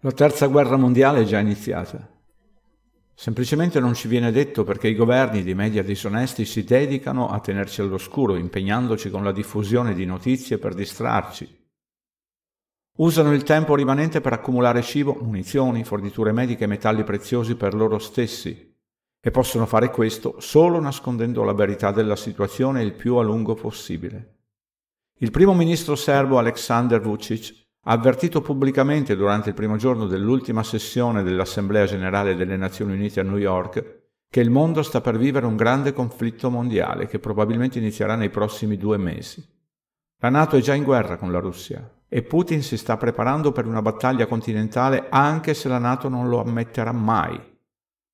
La terza guerra mondiale è già iniziata. Semplicemente non ci viene detto perché i governi di media disonesti si dedicano a tenerci all'oscuro, impegnandoci con la diffusione di notizie per distrarci. Usano il tempo rimanente per accumulare cibo, munizioni, forniture mediche e metalli preziosi per loro stessi e possono fare questo solo nascondendo la verità della situazione il più a lungo possibile. Il primo ministro serbo Aleksandar Vucic avvertito pubblicamente durante il primo giorno dell'ultima sessione dell'Assemblea generale delle Nazioni Unite a New York che il mondo sta per vivere un grande conflitto mondiale che probabilmente inizierà nei prossimi due mesi. La Nato è già in guerra con la Russia e Putin si sta preparando per una battaglia continentale anche se la Nato non lo ammetterà mai.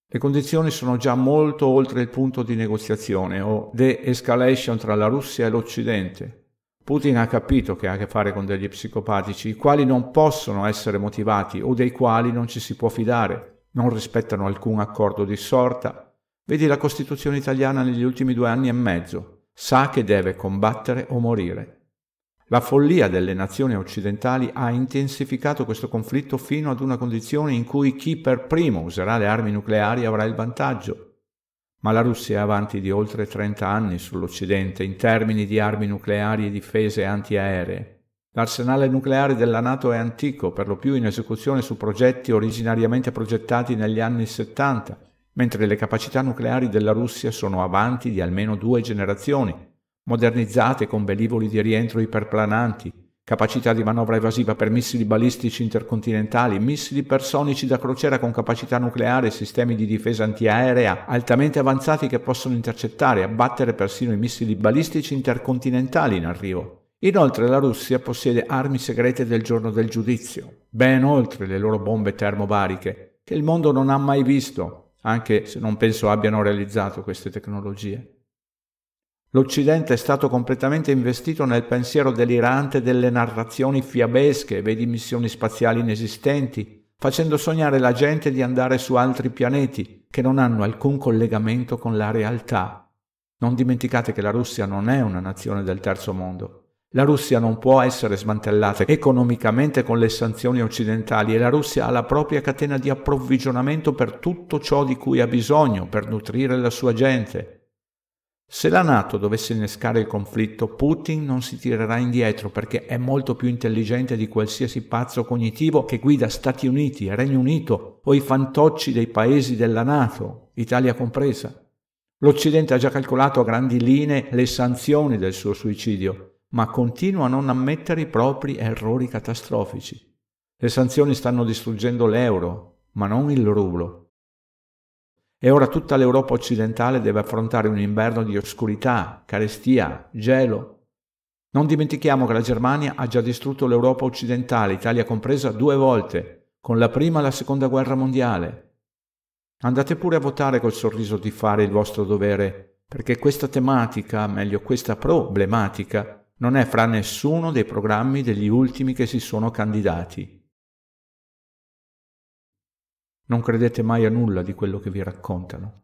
Le condizioni sono già molto oltre il punto di negoziazione o de-escalation tra la Russia e l'Occidente Putin ha capito che ha a che fare con degli psicopatici, i quali non possono essere motivati o dei quali non ci si può fidare, non rispettano alcun accordo di sorta. Vedi la Costituzione italiana negli ultimi due anni e mezzo. Sa che deve combattere o morire. La follia delle nazioni occidentali ha intensificato questo conflitto fino ad una condizione in cui chi per primo userà le armi nucleari avrà il vantaggio ma la Russia è avanti di oltre 30 anni sull'Occidente in termini di armi nucleari e difese antiaeree. L'arsenale nucleare della Nato è antico, per lo più in esecuzione su progetti originariamente progettati negli anni 70, mentre le capacità nucleari della Russia sono avanti di almeno due generazioni, modernizzate con velivoli di rientro iperplananti, capacità di manovra evasiva per missili balistici intercontinentali, missili personici da crociera con capacità nucleare e sistemi di difesa antiaerea altamente avanzati che possono intercettare e abbattere persino i missili balistici intercontinentali in arrivo. Inoltre la Russia possiede armi segrete del giorno del giudizio, ben oltre le loro bombe termobariche, che il mondo non ha mai visto, anche se non penso abbiano realizzato queste tecnologie. L'Occidente è stato completamente investito nel pensiero delirante delle narrazioni fiabesche, vedi missioni spaziali inesistenti, facendo sognare la gente di andare su altri pianeti che non hanno alcun collegamento con la realtà. Non dimenticate che la Russia non è una nazione del terzo mondo. La Russia non può essere smantellata economicamente con le sanzioni occidentali e la Russia ha la propria catena di approvvigionamento per tutto ciò di cui ha bisogno per nutrire la sua gente. Se la Nato dovesse innescare il conflitto, Putin non si tirerà indietro perché è molto più intelligente di qualsiasi pazzo cognitivo che guida Stati Uniti, Regno Unito o i fantocci dei paesi della Nato, Italia compresa. L'Occidente ha già calcolato a grandi linee le sanzioni del suo suicidio, ma continua a non ammettere i propri errori catastrofici. Le sanzioni stanno distruggendo l'euro, ma non il rublo. E ora tutta l'Europa occidentale deve affrontare un inverno di oscurità, carestia, gelo. Non dimentichiamo che la Germania ha già distrutto l'Europa occidentale, Italia compresa, due volte, con la prima e la seconda guerra mondiale. Andate pure a votare col sorriso di fare il vostro dovere, perché questa tematica, meglio questa problematica, non è fra nessuno dei programmi degli ultimi che si sono candidati. Non credete mai a nulla di quello che vi raccontano.